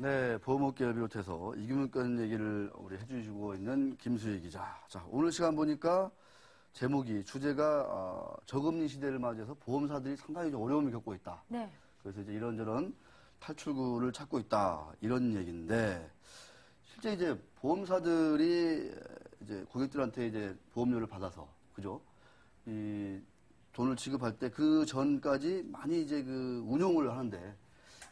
네, 보험업계를 비롯해서 이규문권 얘기를 우리 해주시고 있는 김수희 기자. 자, 오늘 시간 보니까 제목이 주제가 어, 저금리 시대를 맞이해서 보험사들이 상당히 좀 어려움을 겪고 있다. 네. 그래서 이제 이런저런 탈출구를 찾고 있다 이런 얘기인데 실제 이제 보험사들이 이제 고객들한테 이제 보험료를 받아서 그죠? 이 돈을 지급할 때 그 전까지 많이 이제 그 운용을 하는데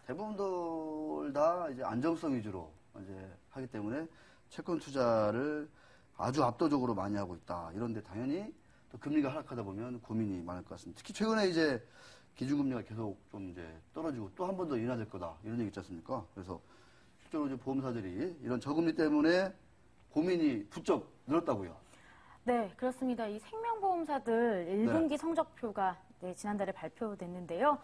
대부분들 다 이제 안정성 위주로 이제 하기 때문에 채권 투자를 아주 압도적으로 많이 하고 있다. 이런데 당연히 또 금리가 하락하다 보면 고민이 많을 것 같습니다. 특히 최근에 이제 기준금리가 계속 좀 이제 떨어지고 또 한 번 더 인하될 거다. 이런 얘기 있지 않습니까? 그래서 실제로 이제 보험사들이 이런 저금리 때문에 고민이 부쩍 늘었다고요. 네, 그렇습니다. 이 생명보험사들 1분기 성적표가 네, 지난달에 발표됐는데요.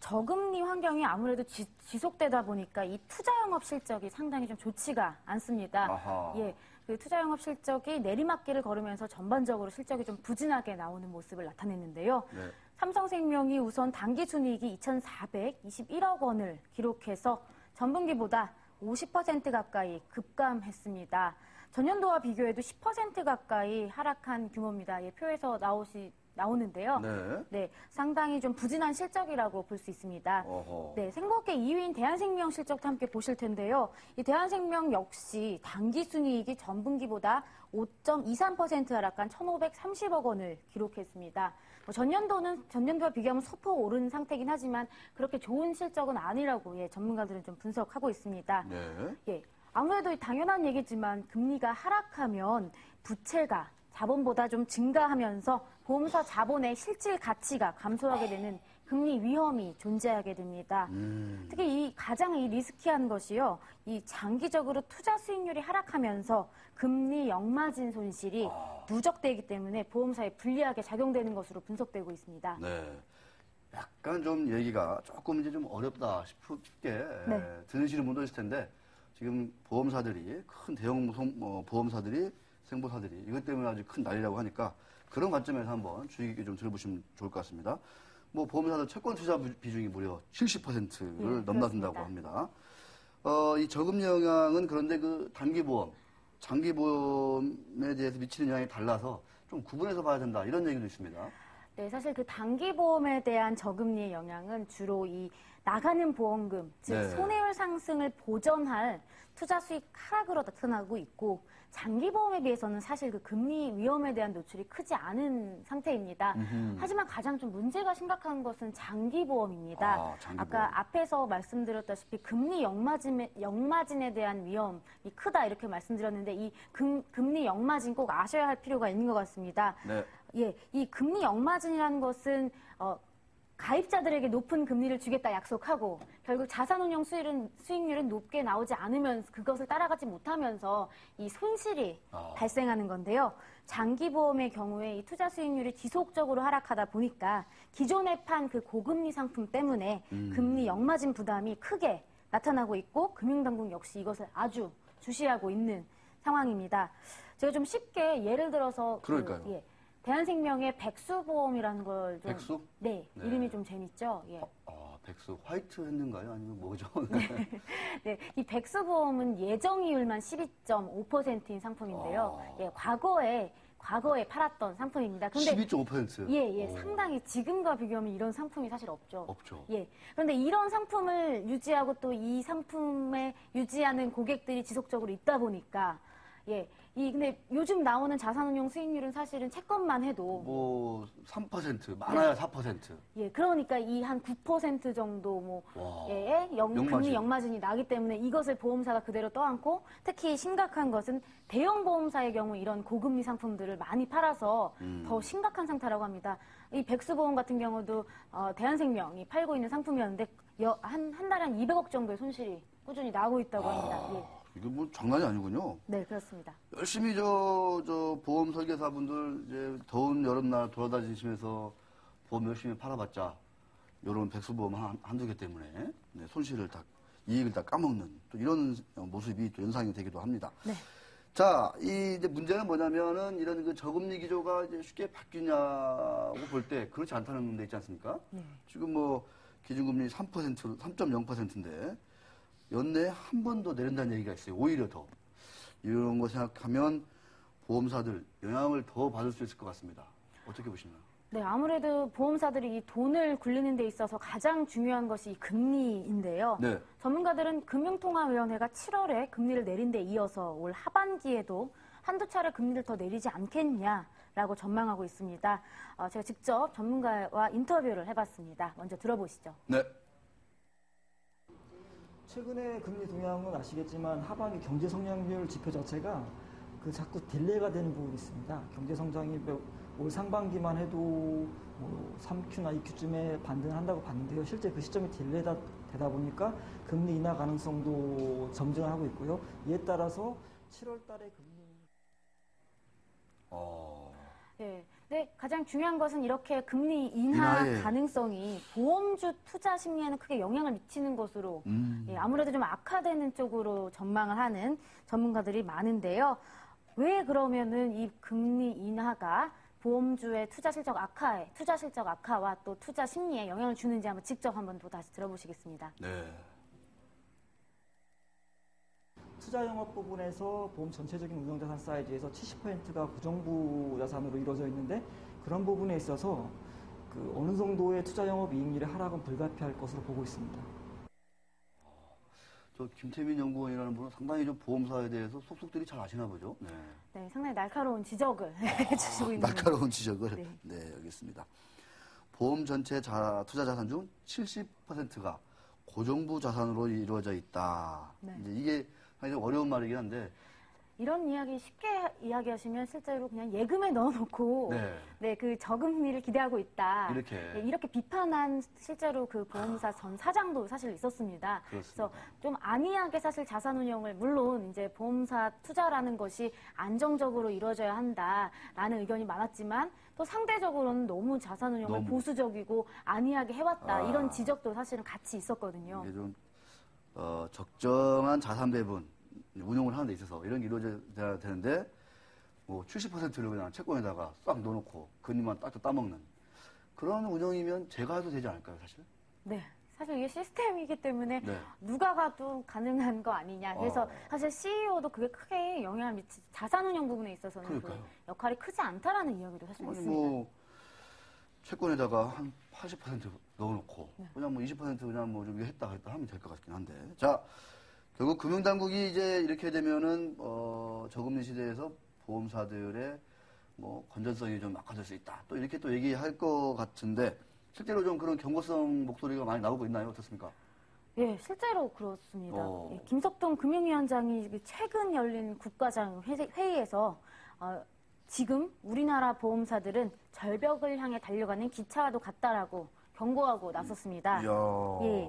저금리 환경이 아무래도 지, 속되다 보니까 이 투자 영업 실적이 상당히 좀 좋지가 않습니다. 아하. 예, 그 투자 영업 실적이 내리막길을 걸으면서 전반적으로 실적이 좀 부진하게 나오는 모습을 나타냈는데요. 네. 삼성생명이 우선 단기 순이익이 2,421억 원을 기록해서 전분기보다 50% 가까이 급감했습니다. 전년도와 비교해도 10% 가까이 하락한 규모입니다. 예, 표에서 나오시 나오는데요. 네. 네, 상당히 좀 부진한 실적이라고 볼 수 있습니다. 어허. 네, 생각계 2위인 대한생명 실적도 함께 보실 텐데요. 이 대한생명 역시 단기 순이익이 전분기보다 5.23% 하락한 1,530억 원을 기록했습니다. 뭐 전년도는 전년도와 비교하면 소폭 오른 상태긴 하지만 그렇게 좋은 실적은 아니라고 예, 전문가들은 좀 분석하고 있습니다. 네. 예, 아무래도 당연한 얘기지만 금리가 하락하면 부채가 자본보다 좀 증가하면서 보험사 자본의 실질 가치가 감소하게 되는 금리 위험이 존재하게 됩니다. 음. 특히 이 가장 이 리스키한 것이요. 이 장기적으로 투자 수익률이 하락하면서 금리 역마진 손실이 누적되기 때문에 보험사에 불리하게 작용되는 것으로 분석되고 있습니다. 네. 약간 좀 얘기가 조금 이제 좀 어렵다 싶게 네. 들으시는 분도 있을 텐데 지금 보험사들이 큰 대형 송- 어, 보험사들이 생보사들이 이것 때문에 아주 큰 난리라고 하니까 그런 관점에서 한번 주의 깊게 좀 들어보시면 좋을 것 같습니다. 뭐 보험사들 채권 투자 비- 비중이 무려 70%를 예, 넘나든다고 그렇습니다. 합니다. 어, 이 저금리 영향은 그런데 그 단기 보험, 장기 보험에 대해서 미치는 영향이 달라서 좀 구분해서 봐야 된다 이런 얘기도 있습니다. 네, 사실 그 단기 보험에 대한 저금리의 영향은 주로 이 나가는 보험금, 즉 네. 손해율 상승을 보전할 투자 수익 하락으로 나타나고 있고 장기 보험에 비해서는 사실 그 금리 위험에 대한 노출이 크지 않은 상태입니다. 하지만 가장 좀 문제가 심각한 것은 장기 보험입니다. 아, 장기 아까 보험. 앞에서 말씀드렸다시피 금리 역마진에, 역마진에 대한 위험이 크다 이렇게 말씀드렸는데 이 금, 금리 역마진 꼭 아셔야 할 필요가 있는 것 같습니다. 네. 예, 이 금리 역마진이라는 것은 어, 가입자들에게 높은 금리를 주겠다 약속하고 결국 자산운용 수익률은, 수익률은 높게 나오지 않으면 그것을 따라가지 못하면서 이 손실이 아. 발생하는 건데요. 장기 보험의 경우에 이 투자 수익률이 지속적으로 하락하다 보니까 기존에 판 그 고금리 상품 때문에 금리 역마진 부담이 크게 나타나고 있고 금융당국 역시 이것을 아주 주시하고 있는 상황입니다. 제가 좀 쉽게 예를 들어서 그. 예, 대한생명의 백수보험이라는 걸 좀, 백수? 네, 네. 이름이 좀 재밌죠. 예. 아, 백수 화이트 했는가요? 아니면 뭐죠? 네, 이 백수보험은 예정이율만 12.5%인 상품인데요. 아. 예, 과거에 과거에 팔았던 상품입니다. 근데 12.5%. 예, 예, 오, 상당히 지금과 비교하면 이런 상품이 사실 없죠. 없죠. 예. 그런데 이런 상품을 유지하고 또 이 상품에 유지하는 고객들이 지속적으로 있다 보니까 예. 이 근데 요즘 나오는 자산운용 수익률은 사실은 채권만 해도 뭐 3%, 많아야 4%. 예, 그러니까 이 한 9% 정도 뭐, 와. 예, 영, 역마진. 금리 역마진이 나기 때문에 이것을 보험사가 그대로 떠안고 특히 심각한 것은 대형 보험사의 경우 이런 고금리 상품들을 많이 팔아서 음. 더 심각한 상태라고 합니다. 이 백수보험 같은 경우도 어, 대한생명이 팔고 있는 상품이었는데 여- 한, 한 달에 한 200억 정도의 손실이 꾸준히 나고 있다고 합니다. 예. 아, 이거 뭐 장난이 아니군요. 네, 그렇습니다. 열심히 저, 저 보험 설계사분들 이제 더운 여름날 돌아다니시면서 보험 열심히 팔아봤자 이런 백수보험 한, 한두 개 때문에 네, 손실을 다, 이익을 다 까먹는 또 이런 모습이 또 연상이 되기도 합니다. 네. 자, 이 이제 문제는 뭐냐면은 이런 그 저금리 기조가 이제 쉽게 바뀌냐고 볼 때 그렇지 않다는 문제 있지 않습니까? 네. 지금 뭐 기준금리 3% 3.0%인데 연내에 한 번 더 내린다는 얘기가 있어요. 오히려 더. 이런 거 생각하면 보험사들 영향을 더 받을 수 있을 것 같습니다. 어떻게 보시나요? 네, 아무래도 보험사들이 이 돈을 굴리는 데 있어서 가장 중요한 것이 이 금리인데요. 네. 전문가들은 금융통화위원회가 7월에 금리를 내린 데 이어서 올 하반기에도 한두 차례 금리를 더 내리지 않겠냐라고 전망하고 있습니다. 어, 제가 직접 전문가와 인터뷰를 해봤습니다. 먼저 들어보시죠. 네. 최근에 금리 동향은 아시겠지만 하반기 경제 성장률 지표 자체가 그 자꾸 delay가 되는 부분이 있습니다. 경제 성장이 뭐올 상반기만 해도 뭐 3Q나 2Q쯤에 반등한다고 봤는데요. 실제 그 시점이 delay가 되다 보니까 금리 인하 가능성도 점증을 하고 있고요. 이에 따라서 7월 달에 금리 어, 네. 네, 가장 중요한 것은 이렇게 금리 인하 인하에. 가능성이 보험주 투자 심리에는 크게 영향을 미치는 것으로 음. 예, 아무래도 좀 악화되는 쪽으로 전망을 하는 전문가들이 많은데요. 왜 그러면은 이 금리 인하가 보험주의 투자 실적 악화에, 투자 실적 악화와 또 투자 심리에 영향을 주는지 한번 직접 한번 또 다시 들어보시겠습니다. 네. 투자 영업 부분에서 보험 전체적인 운용 자산 사이즈에서 70%가 구정부 자산으로 이루어져 있는데 그런 부분에 있어서 그 어느 정도의 투자 영업 이익률의 하락은 불가피할 것으로 보고 있습니다. 저 김태민 연구원이라는 분은 상당히 좀 보험사에 대해서 속속들이 잘 아시나 보죠. 네. 네, 상당히 날카로운 지적을 해주시고 있는. 날카로운 지적을 네. 네, 여기 있습니다. 보험 전체 자, 투자 자산 중 70%가 고정부 자산으로 이루어져 있다. 네. 이제 이게 좀 어려운 말이긴 한데 이런 이야기 쉽게 이야기하시면 실제로 그냥 예금에 넣어놓고 네. 네, 그 저금리를 기대하고 있다. 이렇게. 네, 이렇게 비판한 실제로 그 보험사 전 사장도 사실 있었습니다. 그렇습니다. 그래서 좀 안이하게 사실 자산 운용을 물론 이제 보험사 투자라는 것이 안정적으로 이루어져야 한다라는 의견이 많았지만 또 상대적으로는 너무 자산 운용을 너무. 보수적이고 안이하게 해왔다 아. 이런 지적도 사실은 같이 있었거든요. 어, 적정한 자산 배분 운용을 하는 데 있어서 이런 게 이루어져야 되는데 뭐 70%를 그냥 채권에다가 싹 넣어놓고 금리만 딱딱 따먹는 그런 운영이면 제가 해도 되지 않을까요, 사실? 네. 사실 이게 시스템이기 때문에 네. 누가 가도 가능한 거 아니냐. 그래서 어. 사실 CEO도 그게 크게 영향을 미치, 자산 운용 부분에 있어서는 그. 역할이 크지 않다라는 이야기도 사실 아니 있습니다. 뭐 채권에다가 한 80% 넣어놓고 네. 그냥 뭐 20% 그냥 뭐 좀 했다 했다 하면 될 것 같긴 한데 자 결국 금융당국이 이제 이렇게 되면은 어 저금리 시대에서 보험사들의 뭐 건전성이 좀 악화될 수 있다 또 이렇게 또 얘기할 것 같은데 실제로 좀 그런 경고성 목소리가 많이 나오고 있나요 어떻습니까? 예, 실제로 그렇습니다. 어. 예, 김석동 금융위원장이 그 최근 열린 국가장 회- 회의에서 어, 지금 우리나라 보험사들은 절벽을 향해 달려가는 기차와도 같다라고 경고하고 나섰습니다. 이야. 예.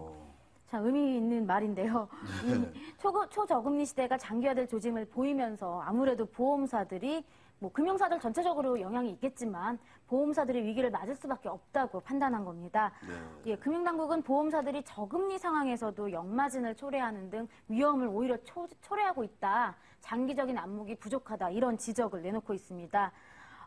참 의미 있는 말인데요. 네. 이 초, 초저금리 시대가 장기화될 조짐을 보이면서 아무래도 보험사들이 뭐 금융사들 전체적으로 영향이 있겠지만 보험사들이 위기를 맞을 수밖에 없다고 판단한 겁니다. 네. 예, 금융당국은 보험사들이 저금리 상황에서도 역마진을 초래하는 등 위험을 오히려 초, 초래하고 있다. 장기적인 안목이 부족하다. 이런 지적을 내놓고 있습니다.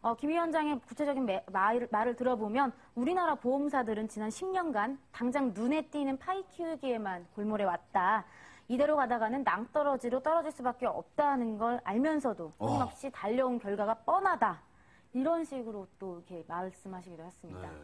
어, 김 위원장의 구체적인 매- 말, 말을 들어보면 우리나라 보험사들은 지난 10년간 당장 눈에 띄는 파이 키우기에만 골몰해 왔다. 이대로 가다가는 낭떠러지로 떨어질 수밖에 없다는 걸 알면서도 와. 끊임없이 달려온 결과가 뻔하다. 이런 식으로 또 이렇게 말씀하시기도 했습니다. 네.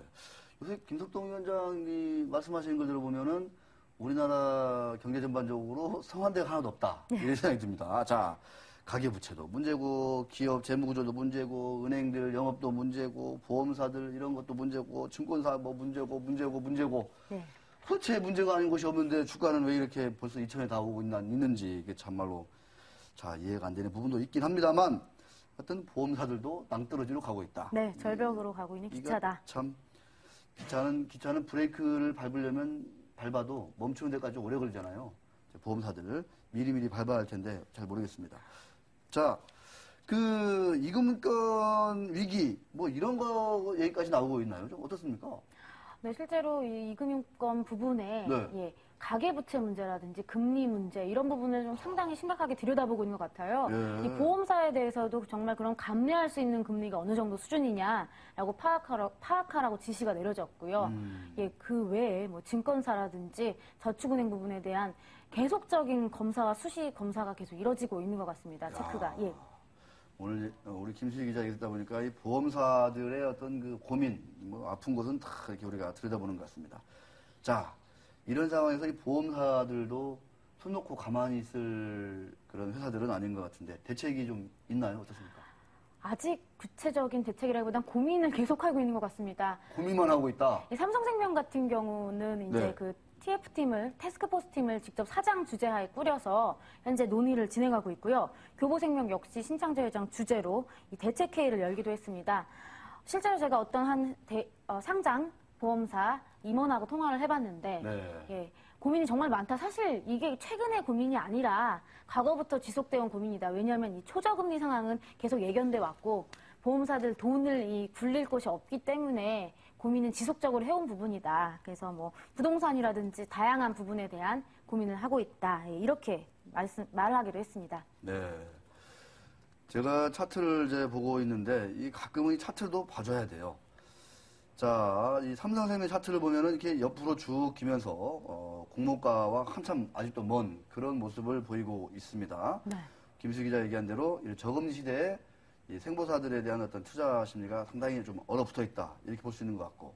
요새 김석동 위원장이 말씀하시는 걸 들어보면은 우리나라 경제 전반적으로 성한대가 하나도 없다. 이런 생각이 듭니다. 자, 가계부채도 문제고, 기업 재무구조도 문제고, 은행들 영업도 문제고, 보험사들 이런 것도 문제고, 증권사 뭐 문제고, 문제고, 문제고. 네. 도대체 문제가 아닌 것이 없는데 주가는 왜 이렇게 벌써 2천에 다 오고 있나, 있는지 이게 참말로 자, 이해가 안 되는 부분도 있긴 합니다만 하여튼 보험사들도 낭떠러지로 가고 있다. 네, 절벽으로 가고 있는 기차다. 참 기차는 기차는 브레이크를 밟으려면 밟아도 멈추는 데까지 좀 오래 걸리잖아요. 보험사들을 미리미리 밟아야 할 텐데 잘 모르겠습니다. 자, 그 이금권 위기 뭐 이런 거 얘기까지 나오고 있나요? 좀 어떻습니까? 네, 실제로 이 이금융권 부분에 네. 예, 가계부채 문제라든지 금리 문제 이런 부분을 좀 상당히 심각하게 들여다보고 있는 것 같아요. 예. 이 보험사에 대해서도 정말 그런 감내할 수 있는 금리가 어느 정도 수준이냐라고 파악하라, 파악하라고 지시가 내려졌고요. 음. 예, 그 외에 뭐 증권사라든지 저축은행 부분에 대한 계속적인 검사와 수시 검사가 계속 이뤄지고 있는 것 같습니다. 체크가. 예. 오늘 어, 우리 김수희 기자 얘기 듣다 보니까 이 보험사들의 어떤 그 고민, 뭐 아픈 곳은 다 이렇게 우리가 들여다보는 것 같습니다. 자, 이런 상황에서 이 보험사들도 손 놓고 가만히 있을 그런 회사들은 아닌 것 같은데 대책이 좀 있나요? 어떻습니까? 아직 구체적인 대책이라기보단 고민을 계속하고 있는 것 같습니다. 고민만 하고 있다. 이 삼성생명 같은 경우는 이제 네. 그 TF팀을, 태스크포스 팀을 직접 사장 주재하에 꾸려서 현재 논의를 진행하고 있고요. 교보생명 역시 신창재 회장 주재로 이 대책 회의를 열기도 했습니다. 실제로 제가 어떤 한 대- 어, 상장 보험사 임원하고 통화를 해봤는데 네. 예, 고민이 정말 많다. 사실 이게 최근의 고민이 아니라 과거부터 지속되어 온 고민이다. 왜냐하면 이 초저금리 상황은 계속 예견돼 왔고 보험사들 돈을 이 굴릴 곳이 없기 때문에 고민은 지속적으로 해온 부분이다. 그래서 뭐 부동산이라든지 다양한 부분에 대한 고민을 하고 있다. 예, 이렇게 말씀 말하기로 했습니다. 네. 제가 차트를 이제 보고 있는데 이 가끔은 이 차트도 봐줘야 돼요. 자, 이 삼성생명 차트를 보면은 이렇게 옆으로 쭉 기면서 어, 공모가와 한참 아직도 먼 그런 모습을 보이고 있습니다. 네. 김수 기자 얘기한 대로 이 저금리 시대에 이 생보사들에 대한 어떤 투자 심리가 상당히 좀 얼어붙어 있다 이렇게 볼 수 있는 것 같고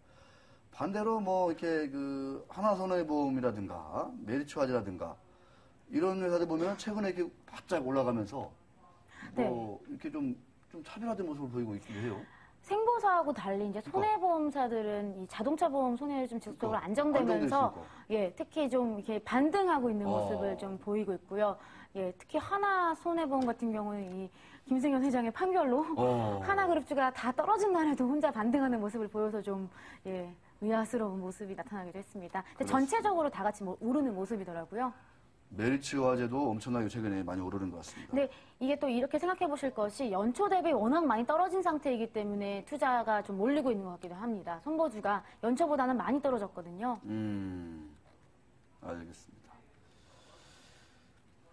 반대로 뭐 이렇게 그 하나손해보험이라든가 메리츠화재라든가 이런 회사들 보면 최근에 이렇게 바짝 올라가면서 뭐 이렇게 좀, 좀 차별화된 모습을 보이고 있기도 해요. 생보사하고 달리 이제 손해보험사들은 이 자동차 보험 손해율이 좀 지속적으로 그러니까 안정되면서 안정돼 예, 특히 좀 이렇게 반등하고 있는 어. 모습을 좀 보이고 있고요. 예, 특히 하나 손해보험 같은 경우는 이 김승현 회장의 판결로 어. 하나그룹주가 다 떨어진 날에도 혼자 반등하는 모습을 보여서 좀 예, 의아스러운 모습이 나타나기도 했습니다. 근데 그렇습니다. 전체적으로 다 같이 뭐 오르는 모습이더라고요. 메리츠 화재도 엄청나게 최근에 많이 오르는 것 같습니다. 근데 이게 또 이렇게 생각해 보실 것이 연초 대비 워낙 많이 떨어진 상태이기 때문에 투자가 좀 몰리고 있는 것 같기도 합니다. 선보주가 연초보다는 많이 떨어졌거든요. 음, 알겠습니다.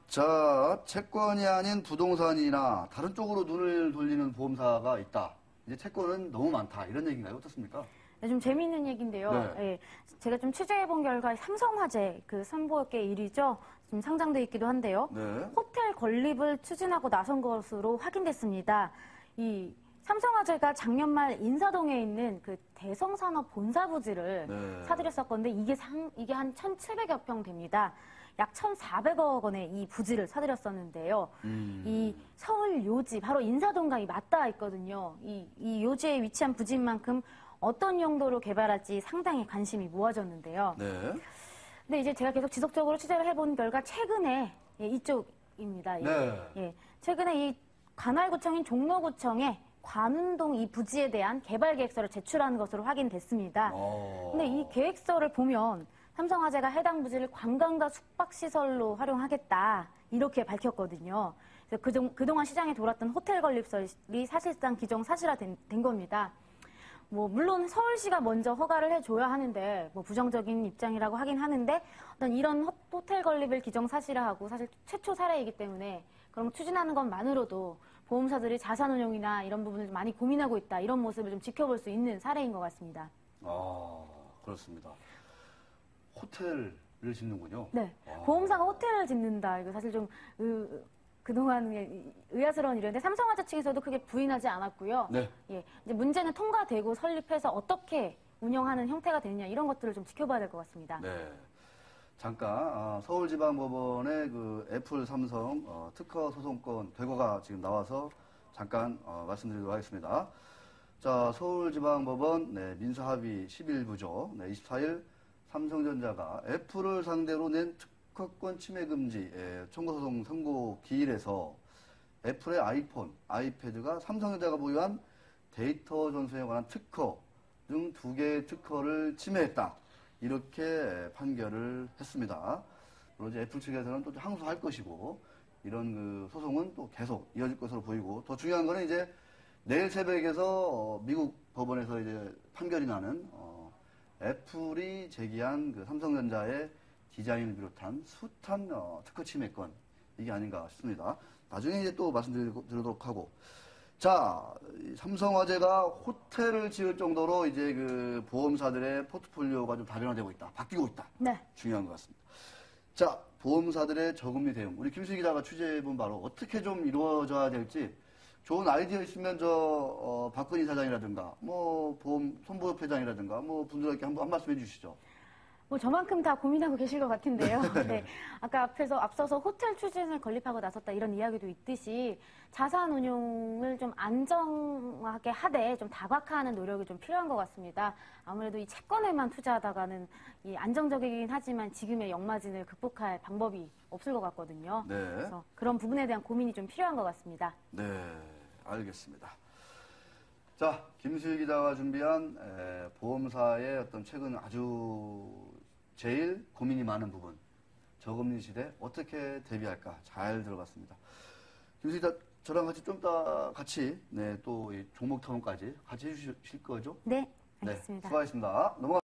자, 채권이 아닌 부동산이나 다른 쪽으로 눈을 돌리는 보험사가 있다. 이제 채권은 너무 많다. 이런 얘기인가요? 어떻습니까? 네, 좀 재미있는 얘기인데요. 네. 예, 제가 좀 취재해 본 결과 삼성화재 그 선보업계 일이죠. 지금 상장돼 있기도 한데요. 네. 호텔 건립을 추진하고 나선 것으로 확인됐습니다. 이 삼성화재가 작년 말 인사동에 있는 그 대성산업 본사 부지를 네. 사들였었건데 이게 상 이게 한 1,700여 평 됩니다. 약 1,400억 원의 이 부지를 사들였었는데요. 음. 이 서울 요지 바로 인사동과 이 맞닿아 있거든요. 이, 이 요지에 위치한 부지인 만큼 어떤 용도로 개발할지 상당히 관심이 모아졌는데요. 네. 근데 이제 제가 계속 지속적으로 취재를 해본 결과 최근에 예, 이쪽입니다. 예. 네. 예, 최근에 이 관할구청인 종로구청에 관운동 이 부지에 대한 개발 계획서를 제출한 것으로 확인됐습니다. 어. 근데 이 계획서를 보면 삼성화재가 해당 부지를 관광과 숙박시설로 활용하겠다 이렇게 밝혔거든요. 그래서 그동, 그동안 시장에 돌았던 호텔 건립설이 사실상 기정 사실화된 된 겁니다. 뭐 물론 서울시가 먼저 허가를 해줘야 하는데 뭐 부정적인 입장이라고 하긴 하는데 어떤 이런 호- 호텔 건립을 기정사실화하고 사실 최초 사례이기 때문에 거 추진하는 것만으로도 보험사들이 자산운용이나 이런 부분을 좀 많이 고민하고 있다 이런 모습을 좀 지켜볼 수 있는 사례인 것 같습니다. 아, 그렇습니다. 호텔을 짓는군요. 네. 아. 보험사가 호텔을 짓는다. 이거 사실 좀, 의, 그동안 의- 의아스러운 일인데 삼성화재 측에서도 크게 부인하지 않았고요. 네. 예. 이제 문제는 통과되고 설립해서 어떻게 운영하는 형태가 되느냐 이런 것들을 좀 지켜봐야 될 것 같습니다. 네. 잠깐 아, 서울지방법원의 그 애플 삼성 어, 특허 소송권 결과가 지금 나와서 잠깐 어, 말씀드리도록 하겠습니다. 자, 서울지방법원 네, 민사합의 11부죠. 네, 24일 삼성전자가 애플을 상대로 낸 특허권 침해 금지 예, 청구 소송 선고 기일에서 애플의 아이폰, 아이패드가 삼성전자가 보유한 데이터 전송에 관한 특허 등 두 개의 특허를 침해했다. 이렇게 판결을 했습니다. 물론 이제 애플 측에서는 또 항소할 것이고 이런 그 소송은 또 계속 이어질 것으로 보이고 더 중요한 거는 이제 내일 새벽에서 어, 미국 법원에서 이제 판결이 나는 어, 애플이 제기한 그 삼성전자의 디자인을 비롯한 숱한 어, 특허 침해권 이게 아닌가 싶습니다. 나중에 이제 또 말씀드리도록 하고 자, 이 삼성화재가 호텔을 지을 정도로 이제 그 보험사들의 포트폴리오가 좀 다변화되고 있다. 바뀌고 있다. 네. 중요한 것 같습니다. 자, 보험사들의 저금리 대응. 우리 김수 기자가 취재해본 바로 어떻게 좀 이루어져야 될지 좋은 아이디어 있으면 저 어, 박근희 사장이라든가 뭐 보험 손보섭 회장이라든가 뭐 분들에게 한번 한 말씀 해주시죠. 뭐 저만큼 다 고민하고 계실 것 같은데요. 네. 아까 앞에서 앞서서 호텔 추진을 건립하고 나섰다 이런 이야기도 있듯이 자산 운용을 좀 안정하게 하되 좀 다각화하는 노력이 좀 필요한 것 같습니다. 아무래도 이 채권에만 투자하다가는 이 안정적이긴 하지만 지금의 역마진을 극복할 방법이 없을 것 같거든요. 네. 그래서 그런 부분에 대한 고민이 좀 필요한 것 같습니다. 네, 알겠습니다. 자, 김수희 기자가 준비한 에, 보험사의 어떤 최근 아주 제일 고민이 많은 부분, 저금리 시대 어떻게 대비할까 잘 들어봤습니다. 김수희 기자, 저랑 같이 좀 이따 같이 네, 또이 종목 토론까지 같이 해주실 거죠? 네, 알겠습니다. 네, 수고하셨습니다. 넘어가.